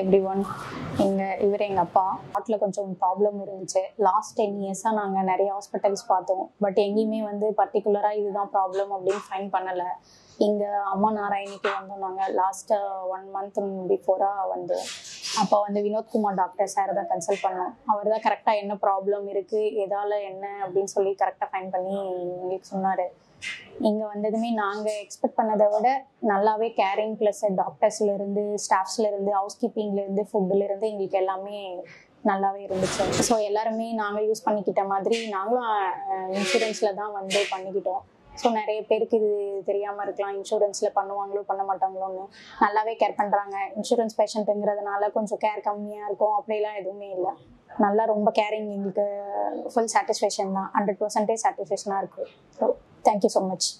Every one எங்கள் இவர் எங்கள் அப்பா. ஹார்ட்டில் கொஞ்சம் ப்ராப்ளம் இருந்துச்சு. லாஸ்ட் டென் இயர்ஸாக நாங்கள் நிறைய ஹாஸ்பிட்டல்ஸ் பார்த்தோம். பட் எங்கேயுமே வந்து பர்டிகுலராக இதுதான் ப்ராப்ளம் அப்படின்னு ஃபைன் பண்ணலை. இங்கே அம்மா நாராயணிக்கு வந்தோம் நாங்கள் லாஸ்ட்டு ஒன் மந்த் பிஃபோராக வந்து. அப்போ வந்து வினோத்குமார் டாக்டர் சார் தான் கன்சல்ட் பண்ணோம். அவர் தான் கரெக்டாக என்ன ப்ராப்ளம் இருக்குது எதால் என்ன அப்படின்னு சொல்லி கரெக்டாக ஃபைன் பண்ணி எங்களுக்கு சொன்னார். இங்கே வந்ததுமே நாங்கள் எக்ஸ்பெக்ட் பண்ணதை விட நல்லாவே கேரிங் ப்ளஸ் டாக்டர்ஸ்லேருந்து ஸ்டாஃப்ஸ்லேருந்து ஹவுஸ் கீப்பிங்லேருந்து ஃபுட்டுலேருந்து எங்களுக்கு எல்லாமே நல்லாவே இருந்துச்சு. ஸோ எல்லாருமே நாங்கள் யூஸ் பண்ணிக்கிட்ட மாதிரி நாங்களும் இன்சூரன்ஸில் தான் வந்து பண்ணிக்கிட்டோம். ஸோ நிறைய பேருக்கு இது தெரியாமல் இருக்கலாம். இன்சூரன்ஸில் பண்ணுவாங்களோ பண்ண மாட்டாங்களோன்னு நல்லாவே கேர் பண்ணுறாங்க இன்சூரன்ஸ் பேஷண்ட்டுங்கிறதுனால கொஞ்சம் கேர் கம்மியாக இருக்கும். அப்படிலாம் எதுவுமே இல்லை. நல்லா ரொம்ப கேரிங் எங்களுக்கு ஃபுல் சாட்டிஸ்ஃபேக்ஷன் தான். ஹண்ட்ரட் பர்சன்டேஜ் சாட்டிஸ்ஃபேக்ஷனாக இருக்குது so Thank you so much.